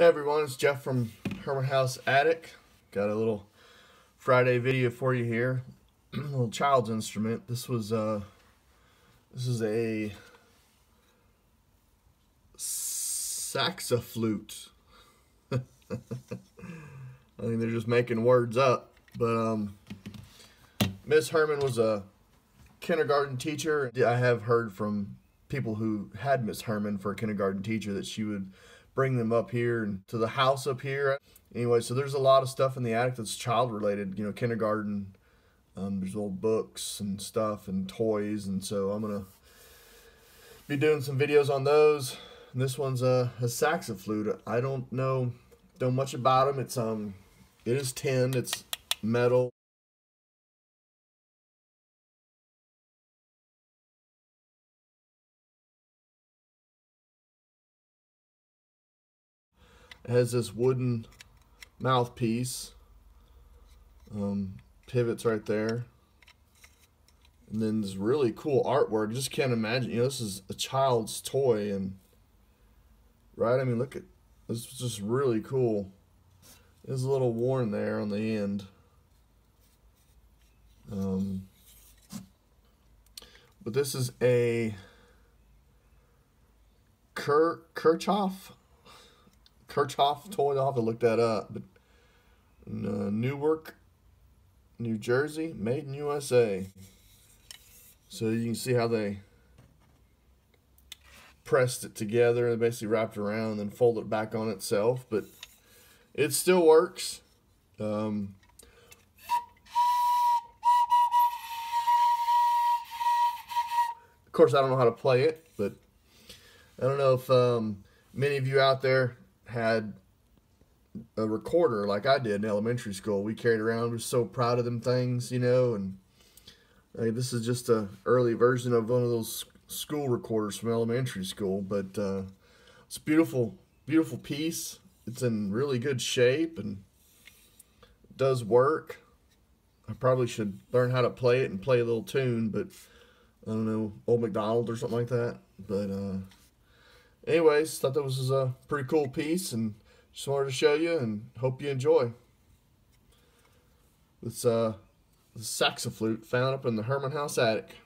Hey everyone, it's Jeff from Herman House Attic. Got a little Friday video for you here. a little child's instrument. This was uh this is a saxaflute. I think they're just making words up. But um Miss Herman was a kindergarten teacher. I have heard from people who had Miss Herman for a kindergarten teacher that she would bring them up here and to the house up here. Anyway, so there's a lot of stuff in the attic that's child related, you know, kindergarten. Um, there's old books and stuff and toys, and so I'm gonna be doing some videos on those. And this one's a, a saxaflute. I don't know know much about them. It's um, it is tin. It's metal. Has this wooden mouthpiece. Um, pivots right there. And then this really cool artwork. Just can't imagine. You know, this is a child's toy, and right. I mean, look at this. Is just really cool. It's a little worn there on the end. Um, but this is a Ker Kirchhof Kirchhof toy. I'll have to look that up. But uh, Newark, New Jersey, made in USA. So you can see how they pressed it together and basically wrapped it around and then folded it back on itself. But it still works. Um, of course, I don't know how to play it, but I don't know if um, many of you out there had a recorder like I did in elementary school. We carried around, we so proud of them things, you know, and this is just a early version of one of those school recorders from elementary school, but uh, it's a beautiful, beautiful piece. It's in really good shape and does work. I probably should learn how to play it and play a little tune, but I don't know, Old McDonald or something like that. But uh, anyways, thought that was a pretty cool piece and just wanted to show you and hope you enjoy. This uh, the saxaflute found up in the Herman House attic.